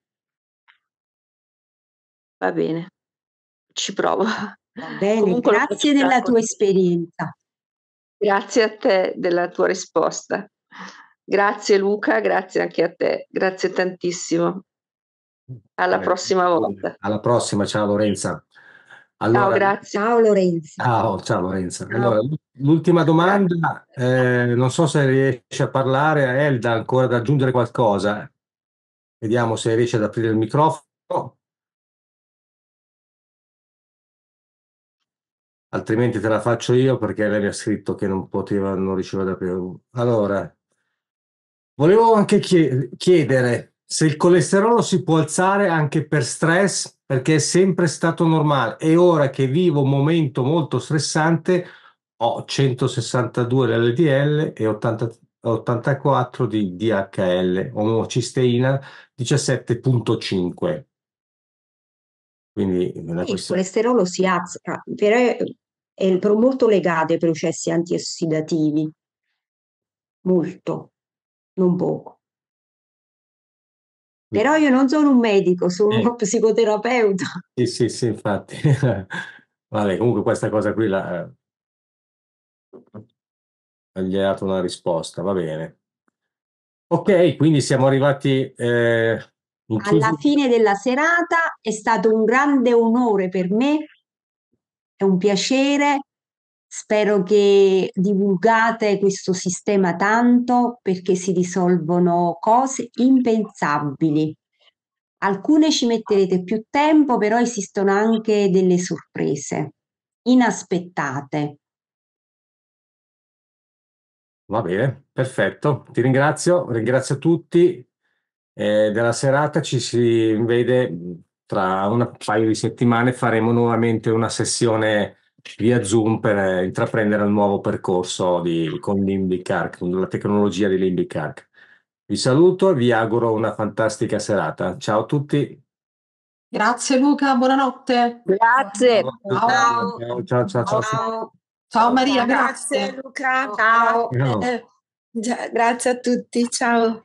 Va bene, ci provo. Va bene, Comunque grazie della tua esperienza. Grazie a te della tua risposta. Grazie Luca, grazie anche a te, grazie tantissimo. Alla eh, prossima volta. Alla prossima, ciao Lorenza. Allora, ciao, grazie. Ciao Lorenza. Ciao, ciao Lorenza. Allora, l'ultima domanda, eh, non so se riesce a parlare a Elda ancora da aggiungere qualcosa. Vediamo se riesce ad aprire il microfono. Altrimenti te la faccio io perché lei mi ha scritto che non poteva, non riusciva ad aprire. Allora, Volevo anche chiedere se il colesterolo si può alzare anche per stress, perché è sempre stato normale. E ora che vivo un momento molto stressante ho 162 LDL e 80, 84 di DHL, omocisteina 17.5. Quindi il colesterolo si alza, però è molto legato ai processi antiossidativi, molto non poco. Però io non sono un medico, sono uno eh. psicoterapeuta. Sì, sì, sì, infatti. Vabbè, comunque questa cosa qui la, eh, gli ha dato una risposta, va bene. Ok, quindi siamo arrivati eh, alla fine della serata, è stato un grande onore per me, è un piacere Spero che divulgate questo sistema tanto perché si risolvono cose impensabili. Alcune ci metterete più tempo, però esistono anche delle sorprese inaspettate. Va bene, perfetto. Ti ringrazio, ringrazio tutti eh, della serata. Ci si vede tra un paio di settimane. Faremo nuovamente una sessione via Zoom per eh, intraprendere un nuovo percorso di, con Limbic Arc, con la tecnologia di Limbic Arc. Vi saluto e vi auguro una fantastica serata. Ciao a tutti. Grazie Luca, buonanotte. Grazie. Ciao, ciao, ciao. ciao, ciao. Ciao, Maria, Grazie grazie. Luca. Ciao. Ciao. Eh, grazie a tutti, ciao.